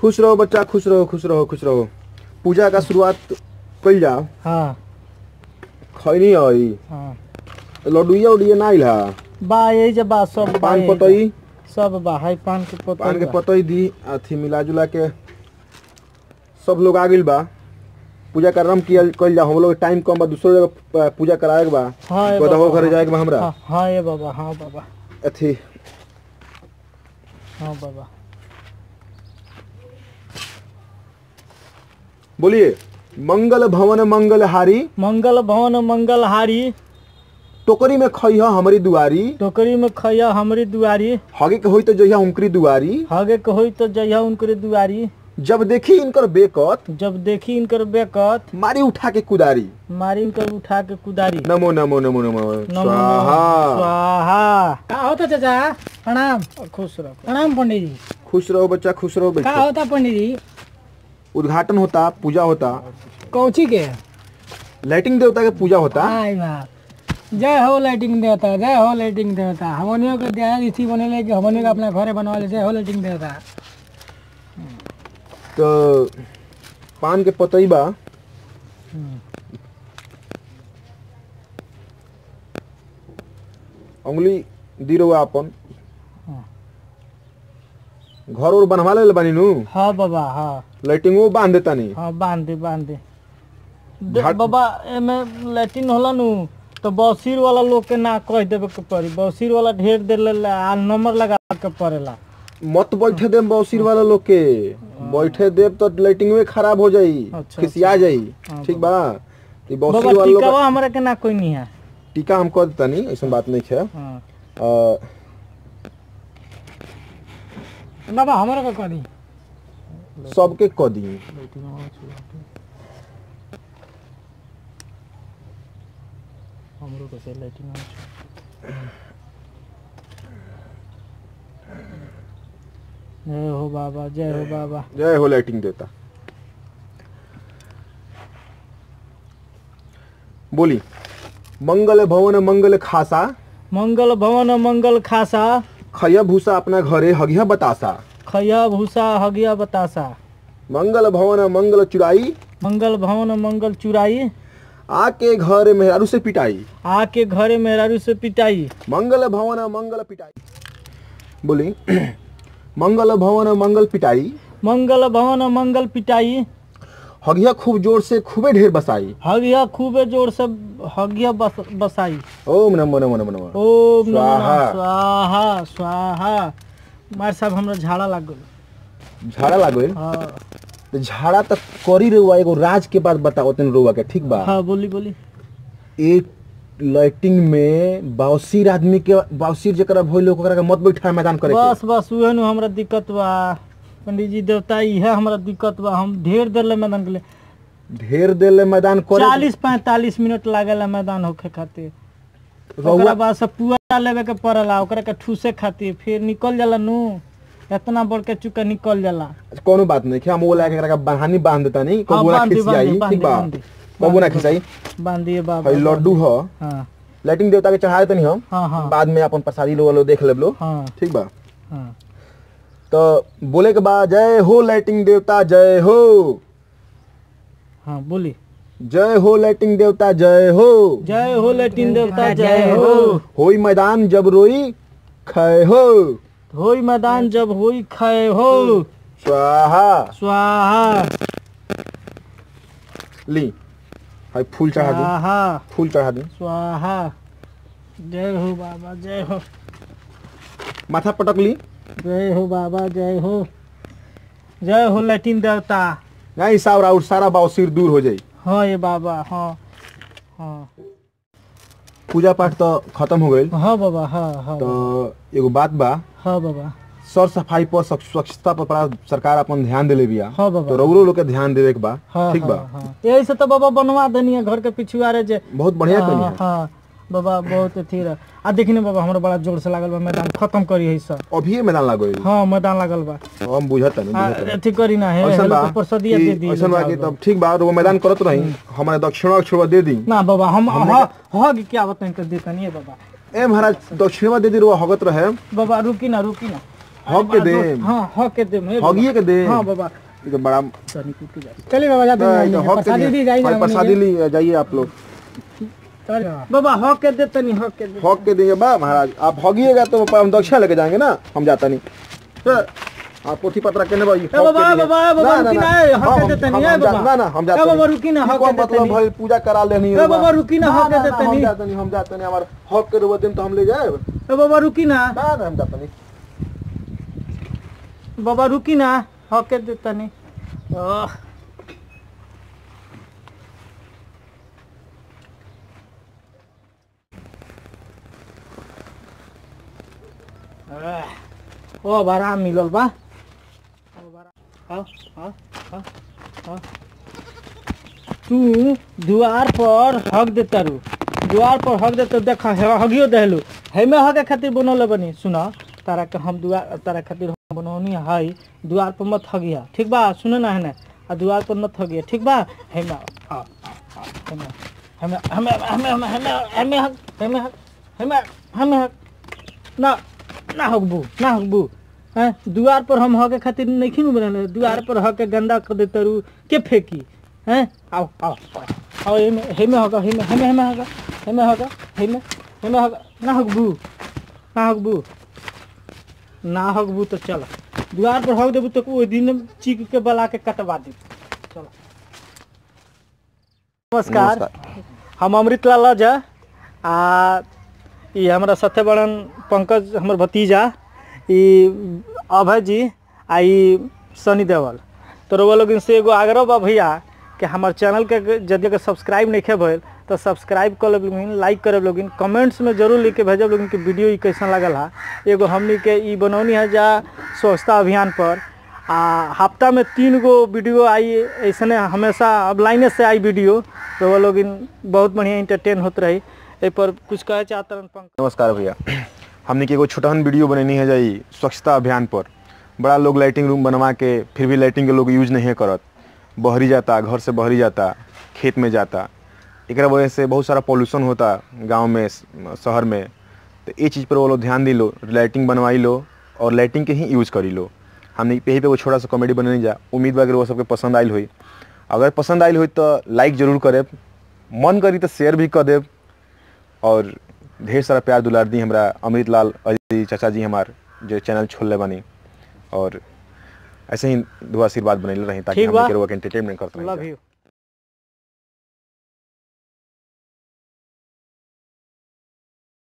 खुश रहो बच्चा खुश रहो खुश रहो खुश रहो। पूजा का शुरुआत कल जाओ हाँ। खैनी आई। हाँ। लड्डुइया उडुइया ना आइल हा? बा यही जे बा सब पान पतई? सब बा है पान के पतई पान के। पतई दी अथी मिला जुला के सब लोग आ गइल बा। पूजा कार्यक्रम किया कल जाओ हम लोग टाइम कम बा दूसरो जगह पूजा कराए के बा। हाँ ये बाबा, घरे जाए के बा हमरा। हाँ हाँ ये बाबा हाँ बाबा। अथी। हाँ बाबा। बोलिए मंगल भवन मंगल हारी। मंगल भवन मंगल हारी। टोकरी में खइह हमारी दुआरी। टोकरी में खैया हमरी दुआरी। हगे के होई तो जइहा उनकरी दुआरी। हगे के होई तो जइहा उनकरे दुआरी। जब देखी इनकर बेकत। जब देखी इनकर बेकत। मारी उठा के कुदारी। मारी इनकर उठा के कुदारी। नमो नमो नमो। नमो स्वाहा। स्वाहा। का होता चाचा? प्रणाम। खुश रहो। प्रणाम पंडित जी। खुश रहो बच्चा खुश रहो का बेटा। होता पंडित जी? उद्घाटन होता पूजा होता। कौची के? लाइटिंग देवता के पूजा होता। जय हो लाइटिंग देवता जय हो लाइटिंग देवता। हमनियों के दया रीति बनेले कि हमनियों के अपना घरे बनवा ले जय हो लाइटिंग देवता। तो पान के पतई बा। उंगली दी रहुआ अपन। घर और बनवा ले बानी नु हाँ बाबा हाँ। लाइटिंगो बाँध देता नहीं हाँ बाँध दे बाँध। दे दे- बाबा एमे लैट्रिन होला नु तो बौसीर वाला लोग के ना कह देवे के पड़ी। बौसीर वाला ढेर देर ले आ नंबर लगा के पड़ेला। मत बैठे दे बौसीर वाला लोग के बैठे देव तो लाइटिंग में खराब हो जाई अच्छा, खिसिया जाई। हाँ, ठीक बा। बाबा बौसीर वाला लोग टीकावा हमरा के ना कोई नहीं है। टीका हम कह देता नहीं ऐसा बात नहीं है। बाबा हमारा का कह दी सबके कह दी हमरो के से लैट्रिन जय हो बाबा जय हो बाबा। जय हो लाइटिंग देवता बोली मंगल भवन मंगल खासा। मंगल भवन मंगल खासा। खया भूसा अपना घरे हगिया बतासा। खया भूसा हगिया बतासा। मंगल भवन मंगल चुराई। मंगल भवन मंगल चुराई। आके घर मेहरारू से पिटाई। आके घरे मेहरारू से पिटाई। मंगल भवन मंगल पिटाई। बोली मंगल भवन मंगल पिटाई। मंगल भवन मंगल पिटाई। हगिया खूब ज़ोर से खूबे ढेर बसाई। हगिया खूबे ज़ोर से हगिया बस, बसाई। ओम नमो नमो नमो नमो। ओम स्वाहा। स्वाहा स्वाहा। मार साहब हमरा झाड़ा लाग गइल झाड़ा लागो हाँ। तो झाड़ा तक करी रहुआ एगो राज के बात बताओ तन रहुआ के ठीक बा? हाँ बोली बोली। एक लाइटिंग में बाउसीर आदमी के बाउसीर जकरा भइल ओकरा के मत बैठा मैदान करे बस बस उहे नु हमरा दिक्कत बा। पंडित जी देवता इहे हमरा दिक्कत बा हम ढेर देर ले मैदान के लिए ढेर देले मैदान करे चालीस पैंतालीस मिनट लागेला मैदान होखे खातिर। ओकरा बाद पुआ लेवे के पड़ेला ओकरा के ठूसे खातिर फिर निकल जाला नु। इतना बड़ के चुका निकल जाला। कोनो बात नहीं कि हम वो लाके एकरा के बहानी बाँध देता नहीं हाँ, बाँध दी, खिसियाई ठीक बा? बाँध कबो ना खिसियाई? बांधिए बाबा हई लड्डू ह? हाँ। लाइटिंग देवता के चढ़ाए तनी हम। हाँ हाँ। बाद में अपन प्रसादी लो लो देख लेब लो हाँ। ठीक बा? हाँ। तो बोले के बाद जय हो लाइटिंग देवता जय हो। हाँ बोली जय हो लाइटिंग देवता जय हो। जय हो लैटिन देवता जय हो। होई मैदान जब रोई खय हो। होई मैदान जब होई खय हो। स्वाहा। स्वाहा। ली हाय फूल चढ़ा दे। स्वाहा। फूल चढ़ा दी। स्वाहा। जय हो बाबा जय हो। माथा पटक ली। जय हो बाबा जय हो। जय हो लैटिन देवता। नहीं सावर आउट सारा बावसीर दूर हो जाई। हाँ ये बाबा हाँ हाँ। पूजा पाठ तो खत्म हो गई हाँ बाबा हाँ हाँ। तो एगो बात बा। हाँ बाबा। सर सफ़ाई पर स्वच्छता पर बड़ा सरकार अपन ध्यान देले बिया। हाँ बाबा। तो रउरो लोग के ध्यान देवे के बा। हाँ ठीक हाँ, बा। हाँ। यही से तो बाबा बनवा देनी है घर के पिछुआरे जे। बहुत बढ़िया हाँ, कनी हाँ। बाबा बहुत अथी रह। आ देखी ना बाबा हमरा बड़ा ज़ोर से लागल बा मैदान खत्म करी है सर अभी मैदान लागो हाँ मैदान लागल बा। हम बुझत नहीं अथी करी ना है ऐसन बा हेलो पर सदिया दे दी ऐसन बा कि तब ठीक बा वो मैदान करत रही हमारे दक्षिणवा छोड़वा दे दी। ना बाबा हम हाँ हाँ कि क्या बताएँ कर देता नहीं है बाबा। ए महाराज दक्षिणवा दे दी रुआ हगत रहे। बाबा रुकी ना रुकी ना। हग के दे हाँ हक के दे हगिए के दे हाँ बाबा। तो बड़ा चलिए बाबा जाते तो हैं प्रसादी ली जाइए आप लोग। बाबा हक के दे तनी हक के दे हग के देंगे। बा महाराज आप हगिएगा तो हम दक्षिणा लेके जाएँगे ना हम जाता नहीं। सर आप पोथी पत्र ए बाबा बाबा ए बाबा रुकी ना। हक के दे तनी ए बाबा। ना ना हम जाते बाबा रुकी ना की हक के दे मतलब तनी भाई पूजा करा लेनी ए बाबा। रुकी ना हक के दे हम जाते नहीं हम जाते नहीं। हमारे हक के रुआ दिन तो हम ले जाए। ए बाबा रुकी ना। ना हम जाते नहीं। बाबा रुकी ना हक के दे तनी ओ बड़ा मिलल बा। आओ आओ आओ तू द्वार पर हक देता रू। द्वार पर हक देता देख हगियो देहलू। हेमे हके खातिर बनौले बनी, सुना। तारा के हम दुआर तारा खातिर हम बनौनी, है दुआर पर मत हगिया। ठीक बा, सुने ना है ना? आ, दुआर पर मत हगिया, ठीक बा? हेमे हेमे हेमे, हमें हमें हमें हमें हमें हेमे हेमे हमें ना। ना हकबू ना हकबू हैं? दुआर पर हम हके खातिर नहीं बनल दुआर पर हके गंदा कर दे तरू। के फेंकी? हैं? आओ आओ आओ आओ हेमे हेमे हका हेमे हेमे हेमे हका हेमे हका हेमे हेमे हका ना हकबू ना हकबू ना हकबू तो चल। दुआर पर हक देबू तो ओइ दिन चीक के बला के कटवा दे चलो। नमस्कार। हम अमृत लाल झा आ ई हमरा साथे बड़न पंकज, हमर भतीजा अभय जी आ सनी देवल। तो रउआ लोगन से एगो आग्रह बा भैया कि हमार चैनल के यदि अगर सब्सक्राइब नहीं भइल तो सब्सक्राइब कर लोगिन लाइक करब लोगिन कमेंट्स में ज़रूर लिख के भेजब लोगिन कि वीडियो कैसा लगल हा। एगो हमनी के बनौनी है जा स्वच्छता अभियान पर, आ हफ़्ता में तीन गो वीडियो आई, ऐसने हमेशा अब लाइने से आई वीडियो तो वो लोग बहुत बढ़िया इंटरटेन होते रही। पर कुछ कहे पंकज नमस्कार भैया। हमने के एगो छोटहन वीडियो बनैनी है जाई स्वच्छता अभियान पर। बड़ा लोग लाइटिंग रूम बनवा के फिर भी लाइटिंग के लोग यूज़ नहीं करत। बहरी जाता, घर से बहरी जाता, खेत में जाता। एक वजह से बहुत सारा पॉल्यूशन होता गाँव में, शहर में। तो ये चीज़ पर वो लोग ध्यान दी लो लाइटिंग बनवाई लो और लाइटिंग के ही यूज़ करी लो। हमने यही पे वो छोटा सा कॉमेडी बनने जा। उम्मीद बा वो सबके पसंद आयल हुई। अगर पसंद आयल हुई तो लाइक ज़रूर करे मन करी तो शेयर भी कर देव और ढेर सारा प्यार दुलार दी हमारा अमृत लाल अजी चाचा जी हमार जो चैनल छोड़ले बनी। और ऐसे ही दो आशीर्वाद बनैले रही ताकि हम एंटरटेनमेंट करते रही